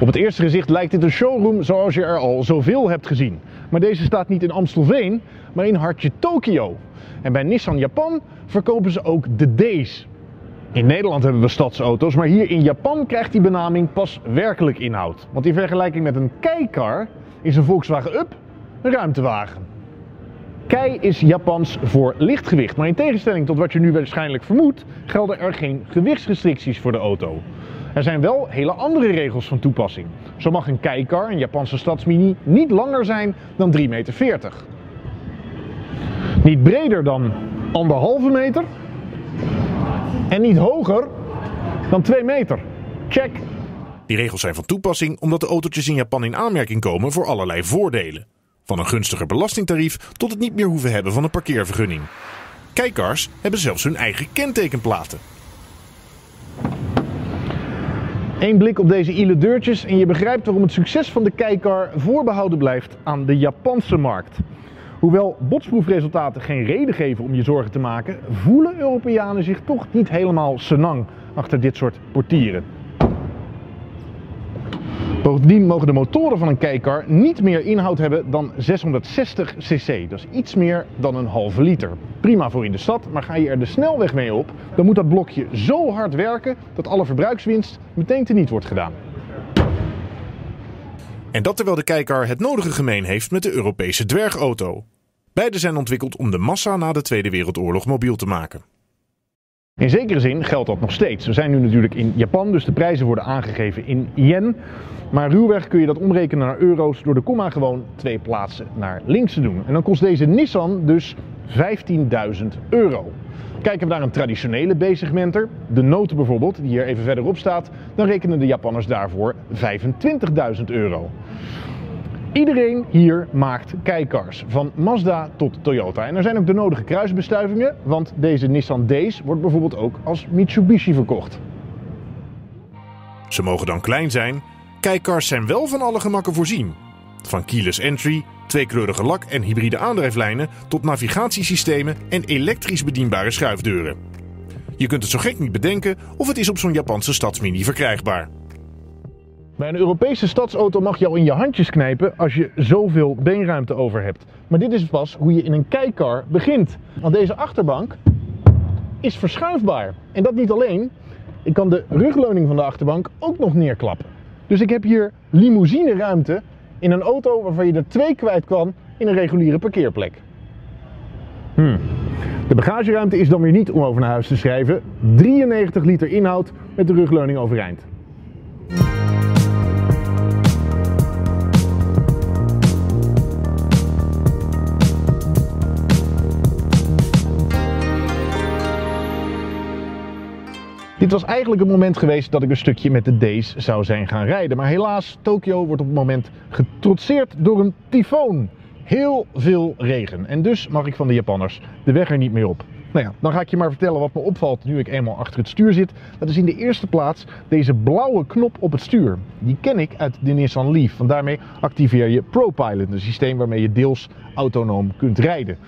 Op het eerste gezicht lijkt dit een showroom zoals je er al zoveel hebt gezien. Maar deze staat niet in Amstelveen, maar in hartje Tokio. En bij Nissan Japan verkopen ze ook de D's. In Nederland hebben we stadsauto's, maar hier in Japan krijgt die benaming pas werkelijk inhoud. Want in vergelijking met een Kei-car is een Volkswagen Up een ruimtewagen. Kei is Japans voor lichtgewicht, maar in tegenstelling tot wat je nu waarschijnlijk vermoedt, gelden er geen gewichtsrestricties voor de auto. Er zijn wel hele andere regels van toepassing. Zo mag een Kei-car, een Japanse stadsmini, niet langer zijn dan 3,40 meter. Niet breder dan anderhalve meter en niet hoger dan 2 meter. Check. Die regels zijn van toepassing omdat de autootjes in Japan in aanmerking komen voor allerlei voordelen. Van een gunstiger belastingtarief tot het niet meer hoeven hebben van een parkeervergunning. Kijkers hebben zelfs hun eigen kentekenplaten. Eén blik op deze ile deurtjes en je begrijpt waarom het succes van de Kei-car voorbehouden blijft aan de Japanse markt. Hoewel botsproefresultaten geen reden geven om je zorgen te maken, voelen Europeanen zich toch niet helemaal senang achter dit soort portieren. Bovendien mogen de motoren van een Kei-car niet meer inhoud hebben dan 660 cc. Dat is iets meer dan een halve liter. Prima voor in de stad, maar ga je er de snelweg mee op, dan moet dat blokje zo hard werken dat alle verbruikswinst meteen teniet wordt gedaan. En dat terwijl de Kijker het nodige gemeen heeft met de Europese dwergauto. Beide zijn ontwikkeld om de massa na de Tweede Wereldoorlog mobiel te maken. In zekere zin geldt dat nog steeds. We zijn nu natuurlijk in Japan, dus de prijzen worden aangegeven in yen. Maar ruwweg kun je dat omrekenen naar euro's door de komma gewoon twee plaatsen naar links te doen. En dan kost deze Nissan dus 15.000 euro. Kijken we naar een traditionele B-segmenter, de Note bijvoorbeeld, die hier even verderop staat, dan rekenen de Japanners daarvoor 25.000 euro. Iedereen hier maakt Keikars, van Mazda tot Toyota. En er zijn ook de nodige kruisbestuivingen, want deze Nissan Days wordt bijvoorbeeld ook als Mitsubishi verkocht. Ze mogen dan klein zijn, Keikars zijn wel van alle gemakken voorzien. Van keyless entry, tweekleurige lak en hybride aandrijflijnen tot navigatiesystemen en elektrisch bedienbare schuifdeuren. Je kunt het zo gek niet bedenken of het is op zo'n Japanse stadsmini verkrijgbaar. Bij een Europese stadsauto mag je al in je handjes knijpen als je zoveel beenruimte over hebt. Maar dit is pas hoe je in een Kei-car begint. Want deze achterbank is verschuifbaar. En dat niet alleen. Ik kan de rugleuning van de achterbank ook nog neerklappen. Dus ik heb hier limousine ruimte in een auto waarvan je er twee kwijt kan in een reguliere parkeerplek. Hmm. De bagageruimte is dan weer niet om over naar huis te schrijven. 93 liter inhoud met de rugleuning overeind. Dit was eigenlijk het moment geweest dat ik een stukje met de D's zou zijn gaan rijden. Maar helaas, Tokio wordt op het moment getrotseerd door een tyfoon. Heel veel regen. En dus mag ik van de Japanners de weg er niet meer op. Nou ja, dan ga ik je maar vertellen wat me opvalt nu ik eenmaal achter het stuur zit. Dat is in de eerste plaats deze blauwe knop op het stuur. Die ken ik uit de Nissan Leaf. Want daarmee activeer je ProPilot, een systeem waarmee je deels autonoom kunt rijden.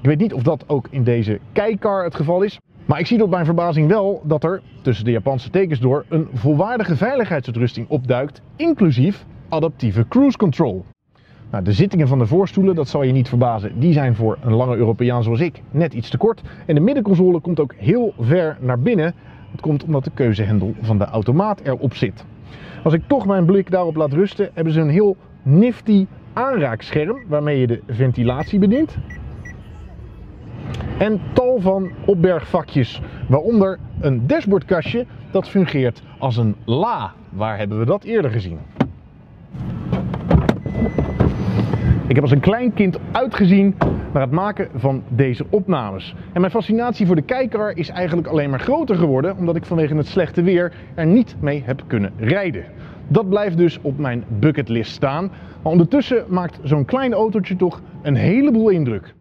Ik weet niet of dat ook in deze Kei-car het geval is. Maar ik zie tot mijn verbazing wel dat er tussen de Japanse tekens door een volwaardige veiligheidsuitrusting opduikt, inclusief adaptieve cruise control. Nou, de zittingen van de voorstoelen, dat zal je niet verbazen, die zijn voor een lange Europeaan zoals ik net iets te kort. En de middenconsole komt ook heel ver naar binnen. Dat komt omdat de keuzehendel van de automaat erop zit. Als ik toch mijn blik daarop laat rusten, hebben ze een heel nifty aanraakscherm waarmee je de ventilatie bedient en tal van opbergvakjes, waaronder een dashboardkastje dat fungeert als een la. Waar hebben we dat eerder gezien? Ik heb als een klein kind uitgezien naar het maken van deze opnames. En mijn fascinatie voor de kijker is eigenlijk alleen maar groter geworden, omdat ik vanwege het slechte weer er niet mee heb kunnen rijden. Dat blijft dus op mijn bucketlist staan. Maar ondertussen maakt zo'n klein autootje toch een heleboel indruk.